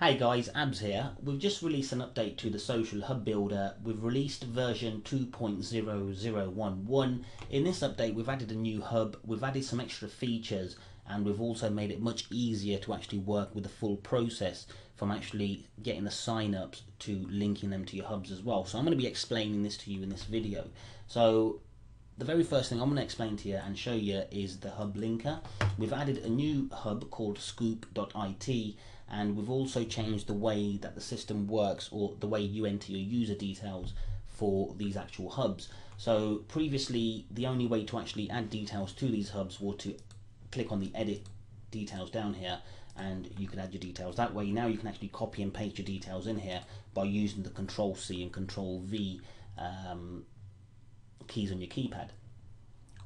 Hey guys, Abs here. We've just released an update to the Social Hub Builder. We've released version 2.0011. In this update, we've added a new hub, we've added some extra features, and we've also made it much easier to actually work with the full process from actually getting the sign-ups to linking them to your hubs as well. So I'm going to be explaining this to you in this video. So the very first thing I'm going to explain to you and show you is the hub linker. We've added a new hub called scoop.it and we've also changed the way that the system works or the way you enter your user details for these actual hubs. So previously the only way to actually add details to these hubs was to click on the edit details down here and you can add your details that way. Now you can actually copy and paste your details in here by using the control C and control V um, keys on your keypad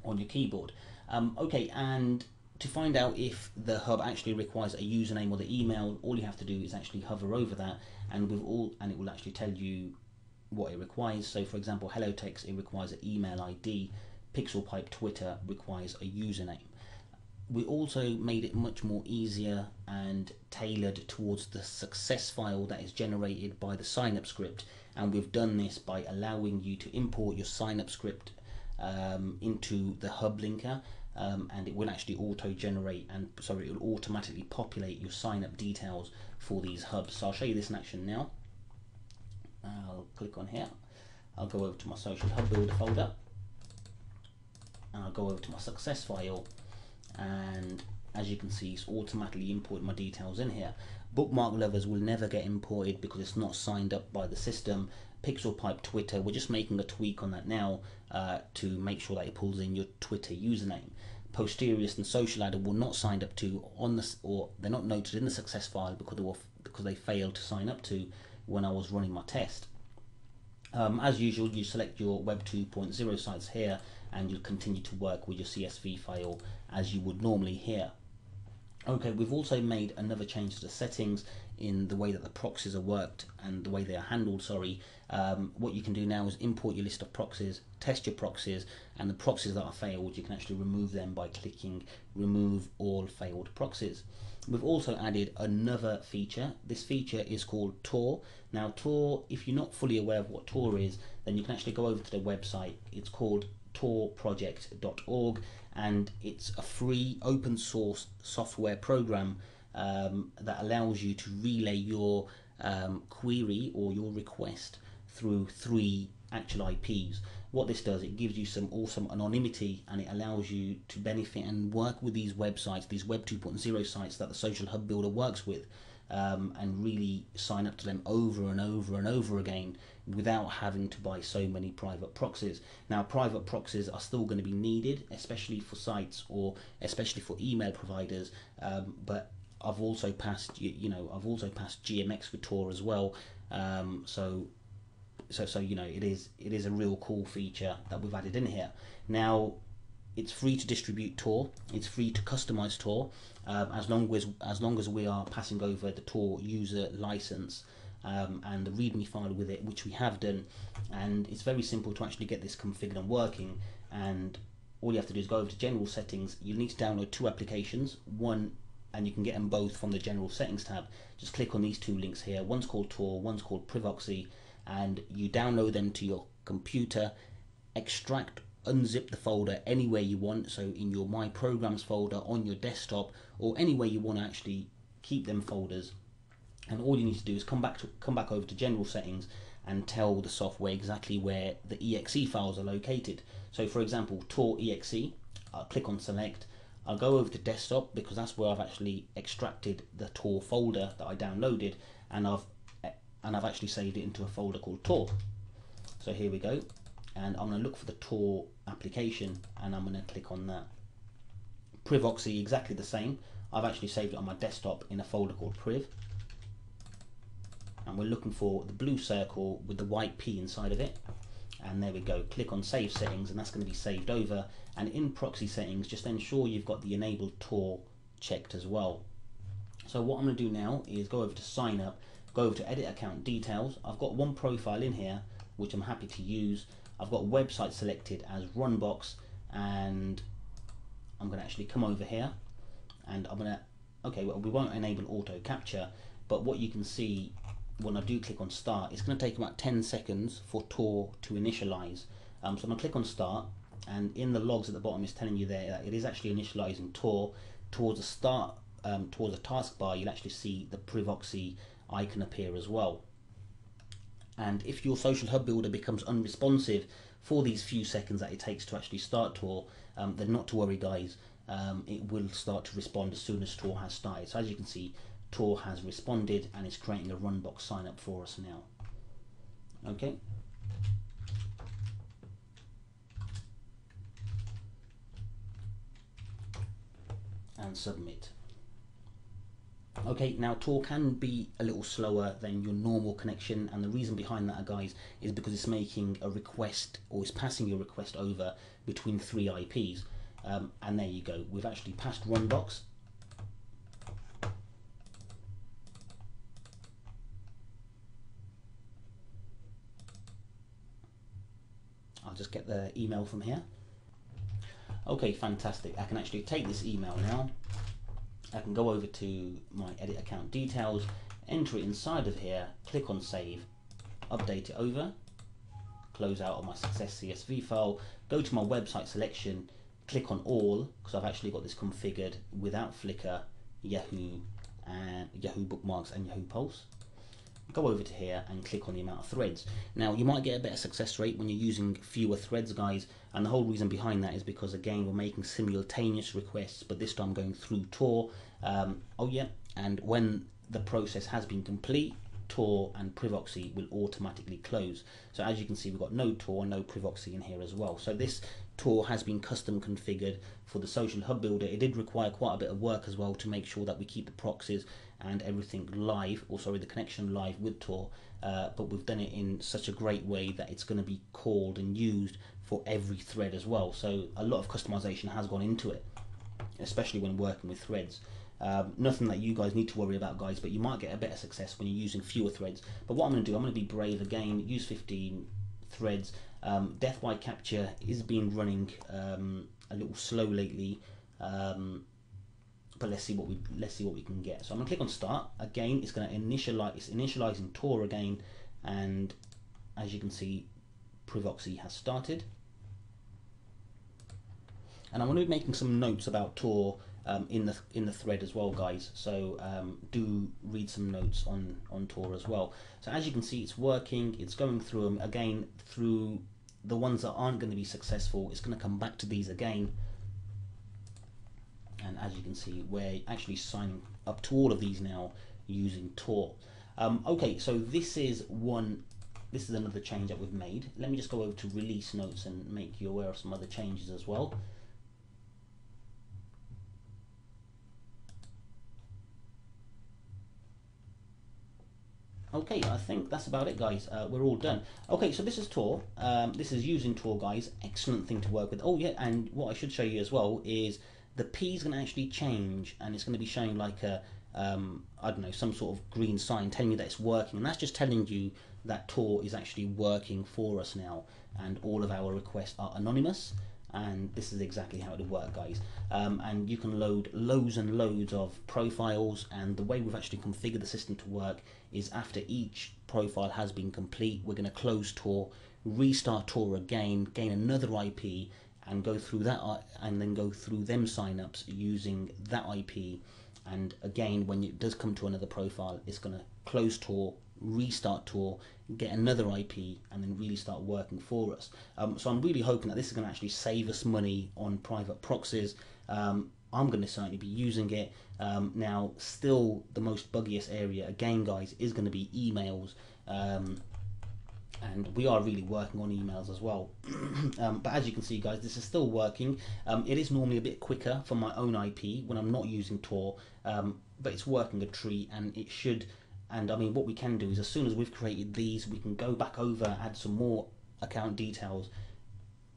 on your keyboard. Um, okay, and to find out if the hub actually requires a username or the email, all you have to do is actually hover over that, and with all, and it will actually tell you what it requires. So, for example, HelloTxt it requires an email ID. PixelPipe Twitter requires a username. We also made it much more easier and tailored towards the success file that is generated by the signup script, and we've done this by allowing you to import your signup script um, into the hub linker um, and it will actually auto generate and sorry it will automatically populate your sign up details for these hubs. So I'll show you this in action now. I'll click on here. I'll go over to my social hub builder folder. And I'll go over to my success file and as you can see it's automatically imported my details in here bookmark lovers will never get imported because it's not signed up by the system PixelPipe Twitter we're just making a tweak on that now uh, to make sure that it pulls in your Twitter username Posterous and Social Adder were not signed up to on this, or they're not noted in the success file because they were because they failed to sign up to when I was running my test. Um, as usual, you select your Web 2.0 sites here, and you'll continue to work with your CSV file as you would normally here. Okay, we've also made another change to the settings in the way that the proxies are worked and the way they are handled, sorry. Um, what you can do now is import your list of proxies, test your proxies, and the proxies that are failed, you can actually remove them by clicking remove all failed proxies. We've also added another feature. This feature is called Tor. Now Tor, if you're not fully aware of what Tor is, then you can actually go over to the website. It's called torproject.org and it's a free open source software program um, that allows you to relay your um, query or your request through three actual IPs. What this does, it gives you some awesome anonymity and it allows you to benefit and work with these websites, these Web 2.0 sites that the Social Hub Builder works with um, and really sign up to them over and over and over again without having to buy so many private proxies. Now, private proxies are still going to be needed, especially for sites or especially for email providers. Um, but I've also passed, you, you, know, I've also passed GMX for Tor as well. Um, so, so, so you know, it is it is a real cool feature that we've added in here. Now, it's free to distribute Tor. It's free to customize Tor, um, as long as as long as we are passing over the Tor user license um, and the README file with it, which we have done. And it's very simple to actually get this configured and working. And all you have to do is go over to General Settings. You need to download two applications. One, and you can get them both from the General Settings tab. Just click on these two links here. One's called Tor, one's called Privoxy, and you download them to your computer. Extract unzip the folder anywhere you want. So in your my programs folder on your desktop or anywhere you want to actually keep them folders. And all you need to do is come back to come back over to general settings and tell the software exactly where the exe files are located. So for example tor exe I'll click on select. I'll go over to desktop because that's where I've actually extracted the tor folder that I downloaded and I've and I've actually saved it into a folder called tor. So here we go and I'm going to look for the Tor application and I'm going to click on that. Privoxy exactly the same. I've actually saved it on my desktop in a folder called Priv. And we're looking for the blue circle with the white P inside of it. And there we go. Click on Save Settings and that's going to be saved over. And in Proxy Settings, just ensure you've got the Enabled Tor checked as well. So what I'm going to do now is go over to Sign Up, go over to Edit Account Details. I've got one profile in here, which I'm happy to use. I've got website selected as runbox and I'm going to actually come over here and I'm going to okay well, we won't enable auto captcha but what you can see when I do click on start, it's going to take about 10 seconds for Tor to initialize. Um, so I'm going to click on start, and in the logs at the bottom is telling you there that it is actually initializing Tor towards the start, um, towards the taskbar. You'll actually see the Privoxy icon appear as well. And if your social hub builder becomes unresponsive for these few seconds that it takes to actually start Tor, um, then not to worry, guys. Um, it will start to respond as soon as Tor has started. So as you can see, Tor has responded and is creating a runbox sign up for us now. Okay. And submit. Okay, now Tor can be a little slower than your normal connection, and the reason behind that, guys, is because it's making a request or it's passing your request over between three IPs. Um, and there you go, we've actually passed Runbox. I'll just get the email from here. Okay, fantastic. I can actually take this email now I can go over to my edit account details, enter it inside of here, click on save, update it over, close out of my success CSV file, go to my website selection, click on all, because I've actually got this configured without Flickr, Yahoo, and Yahoo Bookmarks and Yahoo Pulse go over to here and click on the amount of threads. Now you might get a better success rate when you're using fewer threads guys and the whole reason behind that is because again we're making simultaneous requests but this time going through Tor. Um, oh yeah and when the process has been complete Tor and Privoxy will automatically close. So as you can see we've got no Tor, no Privoxy in here as well. So this Tor has been custom configured for the social hub builder. It did require quite a bit of work as well to make sure that we keep the proxies and everything live, or sorry, the connection live with Tor, uh, but we've done it in such a great way that it's going to be called and used for every thread as well. So a lot of customization has gone into it, especially when working with threads. Um, nothing that you guys need to worry about, guys, but you might get a better success when you're using fewer threads. But what I'm going to do, I'm going to be brave again, use 15 threads. Um, Death by Captcha is been running um, a little slow lately. Um, but let's see what we let's see what we can get. So I'm gonna click on start. Again, it's gonna initialize it's initializing Tor again, and as you can see, Privoxy has started. And I'm going to be making some notes about Tor um, in the in the thread as well, guys. So um, do read some notes on on Tor as well. So as you can see, it's working. It's going through them again through the ones that aren't going to be successful. It's going to come back to these again and as you can see we're actually signing up to all of these now using Tor. Um, okay, so this is one, this is another change that we've made. Let me just go over to release notes and make you aware of some other changes as well. Okay, I think that's about it, guys. Uh, we're all done. Okay, so this is Tor. Um, this is using Tor, guys. Excellent thing to work with. Oh, yeah, and what I should show you as well is the P is going to actually change and it's going to be showing like a um, I don't know some sort of green sign telling you that it's working and that's just telling you that Tor is actually working for us now and all of our requests are anonymous and this is exactly how it would work guys um, and you can load loads and loads of profiles and the way we've actually configured the system to work is after each profile has been complete we're going to close Tor restart Tor again gain another IP and go through that uh, and then go through them signups using that IP. And again, when it does come to another profile, it's going to close Tor, restart Tor, get another IP, and then really start working for us. Um, so I'm really hoping that this is going to actually save us money on private proxies. Um, I'm going to certainly be using it. Um, now, still the most buggiest area, again, guys, is going to be emails. Um, and we are really working on emails as well. um, but as you can see, guys, this is still working. Um, it is normally a bit quicker for my own IP when I'm not using Tor, um, but it's working a treat, and it should. And I mean, what we can do is as soon as we've created these, we can go back over, add some more account details,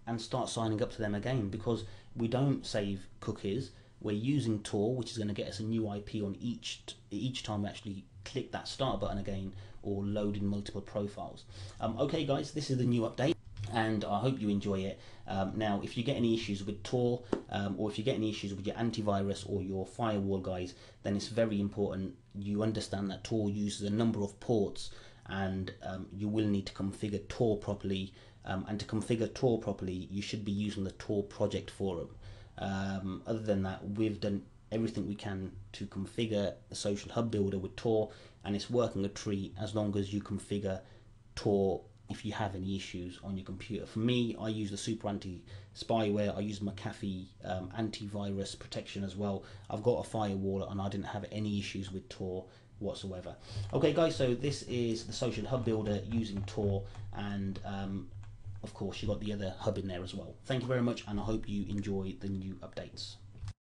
and start signing up to them again because we don't save cookies. We're using Tor, which is going to get us a new IP on each each time we actually click that start button again or load in multiple profiles. Um, okay guys, this is the new update and I hope you enjoy it. Um, now, if you get any issues with Tor, um, or if you get any issues with your antivirus or your firewall, guys, then it's very important you understand that Tor uses a number of ports and um, you will need to configure Tor properly. Um, and to configure Tor properly, you should be using the Tor project forum. Um, other than that, we've done everything we can to configure the social hub builder with Tor, and it's working a treat as long as you configure Tor if you have any issues on your computer. For me, I use the Super Anti spyware. I use McAfee um, antivirus protection as well. I've got a firewall and I didn't have any issues with Tor whatsoever. Okay, guys, so this is the Social Hub Builder using Tor, and um, of course, you got the other hub in there as well. Thank you very much, and I hope you enjoy the new updates.